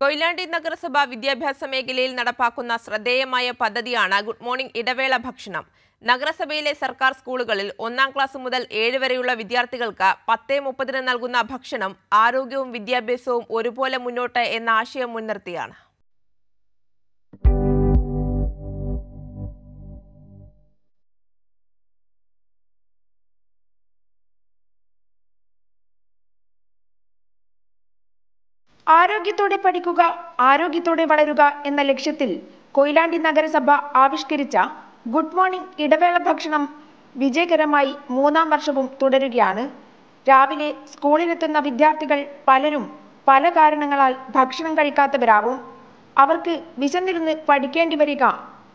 കൊയിലാണ്ടി നഗരസഭ വിദ്യാഭ്യാസ മേഖലയിൽ നടപ്പാക്കുന്ന ശ്രദ്ധേയമായ പദ്ധതിയാണ് ഗുഡ് മോർണിംഗ് ഇടവേള ഭക്ഷണം. നഗരസഭയിലെ സർക്കാർ സ്കൂളുകളിൽ ഒന്നാം ക്ലാസ് മുതൽ ഏഴ് വരെയുള്ള വിദ്യാർത്ഥികൾക്ക് പത്തേ മുപ്പതിന് നൽകുന്ന ഭക്ഷണം ആരോഗ്യവും വിദ്യാഭ്യാസവും ഒരുപോലെ മുന്നോട്ട് എന്ന ആശയം മുൻനിർത്തിയാണ്. ആരോഗ്യത്തോടെ പഠിക്കുക ആരോഗ്യത്തോടെ വളരുക എന്ന ലക്ഷ്യത്തിൽ കൊയിലാണ്ടി നഗരസഭ ആവിഷ്കരിച്ച ഗുഡ് മോർണിംഗ് ഇടവേള ഭക്ഷണം വിജയകരമായി മൂന്നാം വർഷവും തുടരുകയാണ്. രാവിലെ സ്കൂളിലെത്തുന്ന വിദ്യാർത്ഥികൾ പലരും പല കാരണങ്ങളാൽ ഭക്ഷണം കഴിക്കാത്തവരാവും. അവർക്ക് വിശന്നിരുന്ന് പഠിക്കേണ്ടി വരിക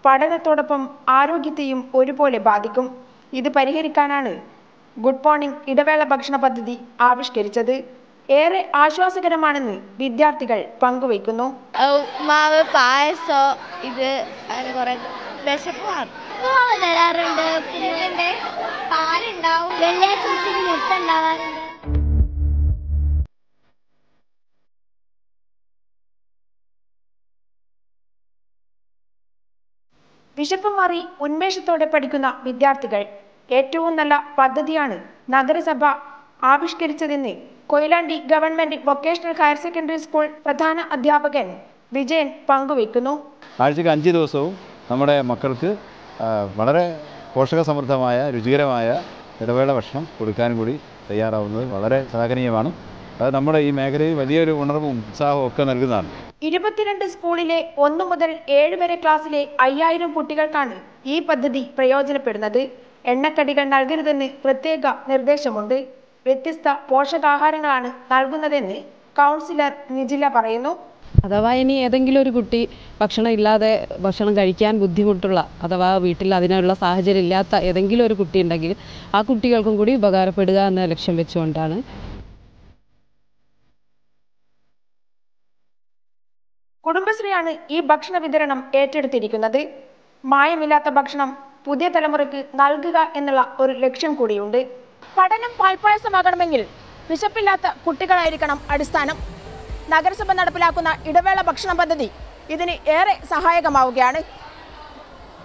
പഠനത്തോടൊപ്പം ആരോഗ്യത്തെയും ഒരുപോലെ ബാധിക്കും. ഇത് പരിഹരിക്കാനാണ് ഗുഡ് മോർണിംഗ് ഇടവേള ഭക്ഷണ പദ്ധതി ആവിഷ്കരിച്ചത്. ഏറെ ആശ്വാസകരമാണെന്ന് വിദ്യാർത്ഥികൾ പങ്കുവയ്ക്കുന്നു. മാവ് പായസം ഇത് അങ്ങനെ കുറെ വിശപ്പ് മാറും തരാറുണ്ട്. പിന്നെ പാലുണ്ടാവും. വെള്ളിയാഴ്ച ദിവസം മുട്ട ഉണ്ടാവാറുണ്ട്. വിശപ്പ് മാറി ഉന്മേഷത്തോടെ പഠിക്കുന്ന വിദ്യാർത്ഥികൾ ഏറ്റവും നല്ല പദ്ധതിയാണ് നഗരസഭ ആവിഷ്കരിച്ചതെന്ന് Koyilandy government vocational higher secondary school പ്രധാന അധ്യാപകൻ വിജയൻ പങ്കുവയ്ക്കുന്നു. ആഴ്ചയ്ക്ക് അഞ്ച് ദിവസവും നമ്മുടെ മക്കൾക്ക് വളരെ വളരെ പോഷകസമൃദ്ധമായ രുചികരമായ ഇടവേള ഭക്ഷണം കൊടുക്കാനും കൂടി തയ്യാറാവുന്നത് വളരെ സഹകരണീയമാണ്. അത് നമ്മുടെ ഈ മേഖലയിൽ വലിയൊരു ഉണർവും ഉത്സാഹവും ഒക്കെ നൽകുന്നതാണ്. ഇരുപത്തിരണ്ട് സ്കൂളിലെ ഒന്നു മുതൽ ഏഴ് വരെ ക്ലാസ്സിലെ അയ്യായിരം കുട്ടികൾക്കാണ് ഈ പദ്ധതി പ്രയോജനപ്പെടുന്നത്. എണ്ണക്കടികൾ നൽകരുതെന്ന് പ്രത്യേക നിർദ്ദേശമുണ്ട്. വ്യത്യസ്ത പോഷകാഹാരങ്ങളാണ് നൽകുന്നതെന്ന് കൗൺസിലർ നിജില പറയുന്നു. അഥവാ ഇനി ഏതെങ്കിലും ഒരു കുട്ടി ഭക്ഷണം ഇല്ലാതെ ഭക്ഷണം കഴിക്കാൻ ബുദ്ധിമുട്ടുള്ള അഥവാ വീട്ടിൽ അതിനുള്ള സാഹചര്യം ഇല്ലാത്ത ഏതെങ്കിലും ഒരു കുട്ടി ഉണ്ടെങ്കിൽ ആ കുട്ടികൾക്കും കൂടി ഉപകാരപ്പെടുക എന്ന ലക്ഷ്യം വെച്ചുകൊണ്ടാണ്. കുടുംബശ്രീയാണ് ഈ ഭക്ഷണ വിതരണം ഏറ്റെടുത്തിരിക്കുന്നത്. മായമില്ലാത്ത ഭക്ഷണം പുതിയ തലമുറയ്ക്ക് നൽകുക എന്നുള്ള ഒരു ലക്ഷ്യം കൂടിയുണ്ട്. പഠനം പാൽപ്പായസമാകണമെങ്കിൽ വിശപ്പില്ലാത്ത കുട്ടികളായിരിക്കണം അടിസ്ഥാനം. നഗരസഭ നടപ്പിലാക്കുന്ന ഇടവേള ഭക്ഷണ പദ്ധതി ഇതിന് ഏറെ സഹായകമാവുകയാണ്.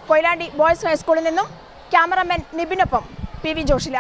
കൊയിലാണ്ടി ബോയ്സ് ഹൈസ്കൂളിൽ നിന്നും ക്യാമറമാൻ നിബിനൊപ്പം പി വി ജോഷില.